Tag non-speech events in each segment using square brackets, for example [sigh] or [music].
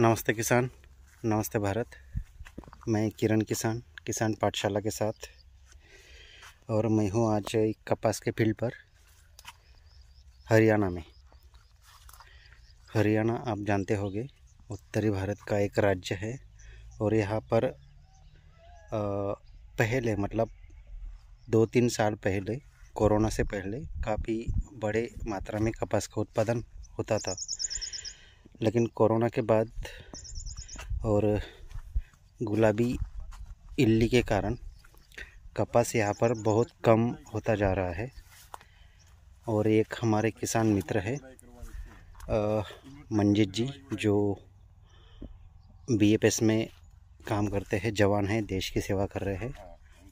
नमस्ते किसान, नमस्ते भारत। मैं किरण किसान किसान पाठशाला के साथ। और मैं हूँ आज एक कपास के फ़ील्ड पर, हरियाणा में। हरियाणा आप जानते होंगे, उत्तरी भारत का एक राज्य है। और यहाँ पर पहले मतलब दो तीन साल पहले, कोरोना से पहले काफ़ी बड़े मात्रा में कपास का उत्पादन होता था। लेकिन कोरोना के बाद और गुलाबी इल्ली के कारण कपास यहाँ पर बहुत कम होता जा रहा है और एक हमारे किसान मित्र है मंजित जी, जो बीएपीएस में काम करते हैं, जवान हैं, देश की सेवा कर रहे हैं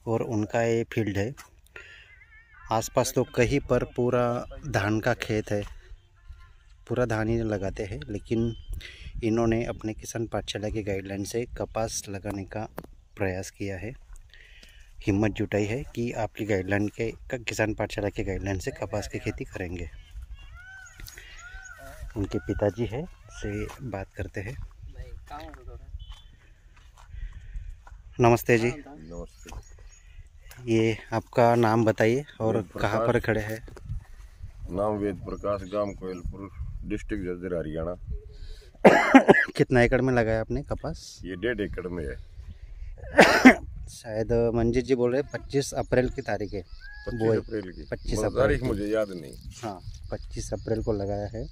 और उनका ये फ़ील्ड है। आसपास तो कहीं पर पूरा धान का खेत है। पूरा धान ही लगाते हैं लेकिन इन्होंने अपने किसान पाठशाला के गाइडलाइन से कपास लगाने का प्रयास किया है। हिम्मत जुटाई है कि आपकी गाइडलाइन के किसान पाठशाला के गाइडलाइन से कपास की खेती करेंगे। उनके पिताजी है से बात करते हैं। नमस्ते जी। नमस्ते। ये आपका नाम बताइए और कहाँ पर खड़े हैं? नाम वेद प्रकाश गाँव कोयलपुर। डिस्ट्रिक्ट जर्जर हरियाणा। कितना एकड़ में लगाया आपने कपास? ये डेढ़ एकड़ में है। शायद मंजीत जी बोल रहे हैं पच्चीस अप्रैल की तारीख है। पच्चीस अप्रैल की। 25 मतलब अप्रैल तारीख मुझे याद नहीं। हाँ पच्चीस अप्रैल को लगाया है।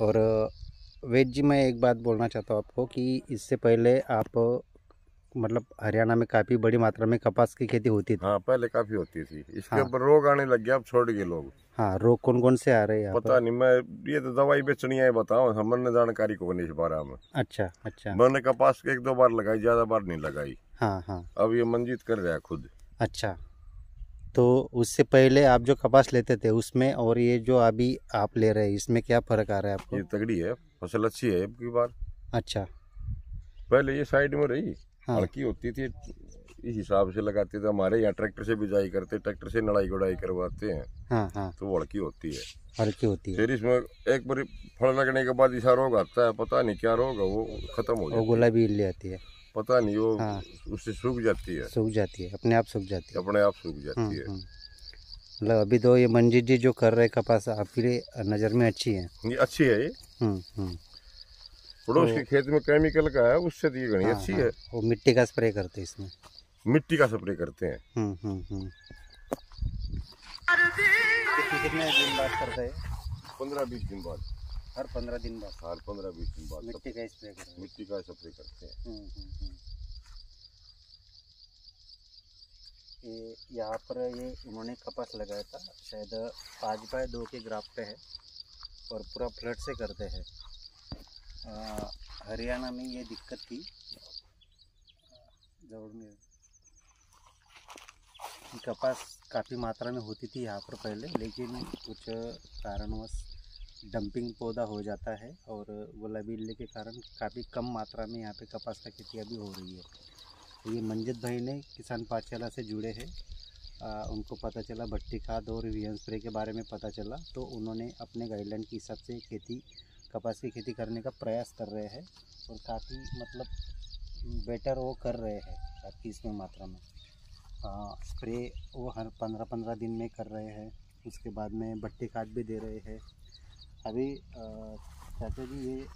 और वेद जी मैं एक बात बोलना चाहता हूँ आपको कि इससे पहले आप मतलब हरियाणा में काफ़ी बड़ी मात्रा में कपास की खेती होती थी। हाँ पहले काफ़ी होती थी। इसके ऊपर हाँ। रोग आने लग गया अब छोड़ गए लोग। हाँ रोग कौन कौन से आ रहे हैं पता पर? नहीं मैं ये तो दवाई बेचनी है बताओ हमने जानकारी को नहीं इस बारे में। अच्छा अच्छा। मैंने कपास के एक दो बार लगाई ज़्यादा बार नहीं लगाई। हाँ हाँ। अब ये मंजीत कर रहा है खुद। अच्छा। तो उससे पहले आप जो कपास लेते थे उसमें और ये जो अभी आप ले रहे हैं इसमें क्या फ़र्क आ रहा है आपको? ये तगड़ी है फ़सल अच्छी है अब की बार। अच्छा। पहले ये साइड में रही। हाँ। हल्की होती थी इस हिसाब से लगाते थे। हमारे यहाँ ट्रैक्टर से बिजाई करते ट्रैक्टर से लड़ाई गुड़ाई करवाते हैं। हाँ हाँ। तो हल्की होती है। हल्की होती है। फिर इसमें एक बार फल लगने के बाद ऐसा रोग आता है पता नहीं क्या रोग है वो खत्म हो जाता है। गुलाबी इल्ली आती है। पता नहीं वो हाँ। उससे सूख जाती है। सूख जाती है अपने आप सूख जाती है। अपने आप सूख जाती है हम्म। मतलब अभी तो ये मंजीत जी जो कर रहे हैं कपास आपकी नज़र में अच्छी है। ये अच्छी है ये? हम्म, हम्म। पड़ोस के खेत में केमिकल का है उससे तो ये घनी हाँ, अच्छी हाँ, है। वो मिट्टी का स्प्रे करते हैं इसमें। मिट्टी का स्प्रे करते हैं। हम्म, हम्म, हम्म। कितने दिन बाद करते हैं? पंद्रह बीस दिन बाद। हर पंद्रह दिन बाद। हर पंद्रह बीस दिन बाद मिट्टी का स्प्रे करते हैं। मिट्टी का स्प्रे करते हैं। हम्म, हम्म, हम्म। ये यहाँ पर ये उन्होंने कपास लगाया था शायद पाँच बाय दो के ग्राफ पे है और पूरा फ्लड से करते हैं। हरियाणा में ये दिक्कत थी। ज़रूर में कि कपास काफ़ी मात्रा में होती थी यहाँ पर पहले, लेकिन कुछ कारणवश डंपिंग पौधा हो जाता है और गुलाबी इल्ली के कारण काफ़ी कम मात्रा में यहाँ पे कपास का खेती अभी हो रही है। ये मंजित भाई ने किसान पाठशाला से जुड़े हैं। उनको पता चला, भट्टी खाद और वीएन स्प्रे के बारे में पता चला तो उन्होंने अपने गाइडलाइन के हिसाब से खेती कपास की खेती करने का प्रयास कर रहे हैं और काफ़ी मतलब बेटर वो कर रहे हैं काफ़ी इसमें मात्रा में। स्प्रे वो हर पंद्रह पंद्रह दिन में कर रहे हैं उसके बाद में भट्टी खाद भी दे रहे हैं। अभी चाचा जी ये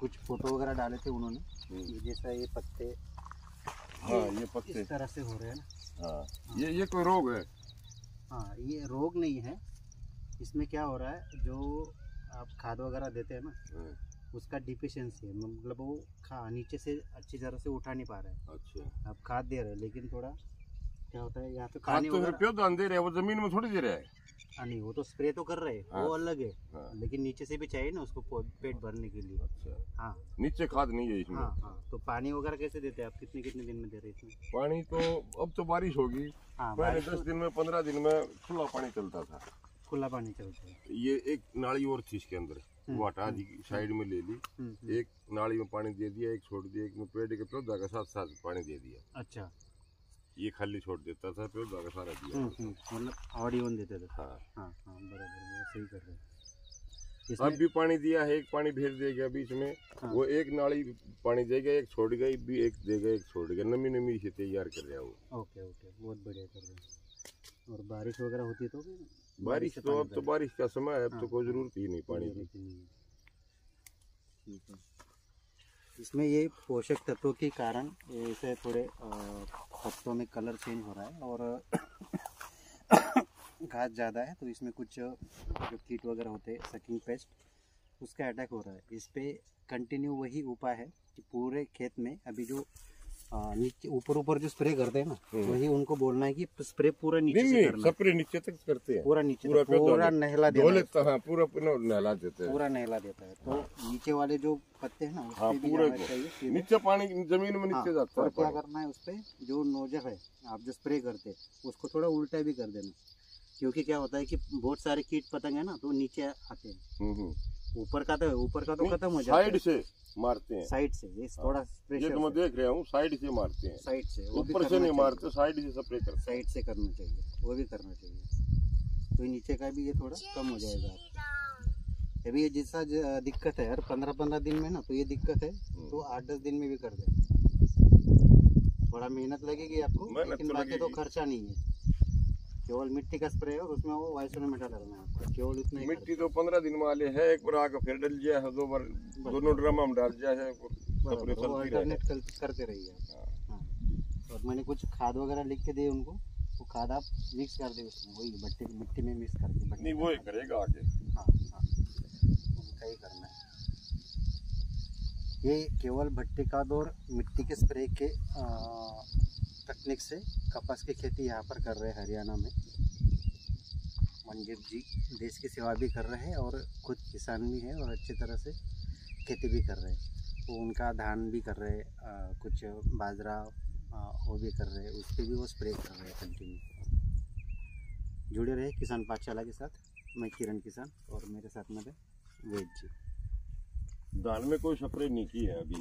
कुछ फ़ोटो वगैरह डाले थे उन्होंने ये जैसा ये पत्ते हाँ ये पत्ते। इस तरह से हो रहे हैं ना। हाँ। ये ये कोई रोग है? हाँ ये रोग नहीं है। इसमें क्या हो रहा है जो आप खाद वगैरह देते हैं ना हाँ, उसका डिफिशियंसी है मतलब वो खा नीचे से अच्छी तरह से उठा नहीं पा रहे हैं। अच्छा। आप खाद दे रहे हैं लेकिन थोड़ा क्या होता है यहाँ पे खाद तो प्योर दान दे रहे हैं वो ज़मीन में थोड़ी दे रहा है। हाँ नहीं वो तो स्प्रे तो कर रहे हैं हाँ। वो अलग है। हाँ। लेकिन नीचे से भी चाहिए ना उसको पेट भरने के लिए। अच्छा। हाँ। नीचे खाद नहीं है इसमें। हाँ हाँ। तो पानी वगैरह कैसे देते हैं आप? कितने कितने दिन में दे रहे इसमें? पानी तो अब तो बारिश होगी। हाँ पहले दस तो दिन में पंद्रह दिन में खुला पानी चलता था। खुला पानी चलता है। ये एक नाली और थी इसके अंदर। वो हटा दी साइड में ले ली। हम्म, हम्म। एक नाली में पानी दे दिया एक छोड़ दिया एक में पेड़ के पौधा का साथ साथ पानी दे दिया। अच्छा। ये खाली छोड़ देता था पौधा का सारा दिया। हम्म, मतलब ऑडियो देते थे। हाँ। हाँ हाँ बराबर सही कर रहे हैं। अब भी पानी दिया है एक पानी भेज देगा बीच में। हाँ। वो एक नाली पानी देगा एक छोड़ गई भी एक देगा एक छोड़ गया। नमी नमी से तैयार कर रहा है वो। ओके ओके बहुत बढ़िया कर रहे हैं। और बारिश वगैरह होती है तो बारिश तो अब तो बारिश का समय है अब हाँ, तो कोई हाँ। ज़रूरत ही नहीं पानी की ही है। है इसमें ये पोषक तत्वों के कारण ऐसे थोड़े पत्तों में कलर चेंज हो रहा है और [coughs] घास ज़्यादा है तो इसमें कुछ जो कीट वगैरह होते हैं सकिंग पेस्ट उसका अटैक हो रहा है इस पे कंटिन्यू वही उपाय है कि पूरे खेत में अभी जो नीचे ऊपर ऊपर जो स्प्रे करते हैं ना हम्म। वही उनको बोलना है कि स्प्रे पूरा नीचे से करना है। सपरे नीचे तक करते हैं। पूरा नीचे पूरा पूरा नहला धो है। हाँ पूरा पूरा नहला देते हैं। पूरा नहला देता है। तो नीचे वाले जो पत्ते हैं ना हाँ, भी पूरे नीचे। पानी ज़मीन में हाँ, नीचे जाता है क्या करना है उस पे जो नोजल है आप जो स्प्रे करते हैं उसको थोड़ा उल्टा भी कर देना। क्योंकि क्या होता है कि बहुत सारे कीट पतंग है ना तो नीचे आते हैं। हम्म, हम्म। ऊपर का तो ऊपर का तो खत्म हो जाता साइड से मारते हैं। साइड से ये थोड़ा ये तो मैं देख रहा हूँ साइड से मारते हैं। साइड से ऊपर से नहीं। मारते साइड से स्प्रे करते साइड से करना चाहिए वो भी करना चाहिए। तो नीचे का भी ये थोड़ा कम हो जाएगा। अभी ये जैसा दिक्कत है हर पंद्रह पंद्रह दिन में ना तो ये दिक्कत है हम्म। तो आठ दस दिन में भी कर दे। थोड़ा मेहनत लगेगी आपको लेकिन तो बाकी तो खर्चा नहीं है। केवल मिट्टी का स्प्रे है और उसमें वो वाइसोनोमीटर डालना है आपको। केवल इतना मिट्टी तो पंद्रह दिन वाले है एक बार आकर फिर डल जाए है दो बार दोनों ड्रम हम डाल जाए है अल्टरनेट करते रहिए। हाँ। हाँ। और मैंने कुछ खाद वगैरह लिख के दी उनको वो खाद आप मिक्स कर दे उसमें वही मिट्टी मिट्टी में मिक्स कर दे नहीं वो ही करेगा आगे। हाँ हाँ। उनका ही करना है। ये केवल भट्टी का दौर मिट्टी के स्प्रे के आ, तकनीक से कपास की खेती यहाँ पर कर रहे हैं हरियाणा में। मंजीव जी देश की सेवा भी कर रहे हैं और खुद किसान भी हैं और अच्छी तरह से खेती भी कर रहे हैं। तो उनका धान भी कर रहे हैं कुछ बाजरा वो भी कर रहे हैं उस पर भी वो स्प्रे कर रहे हैं कंटिन्यू जुड़े रहे किसान पाठशाला के साथ, मैं किरण किसान और मेरे साथ में है वेद जी। धान में कोई स्प्रे नहीं की है अभी।